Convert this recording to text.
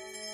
you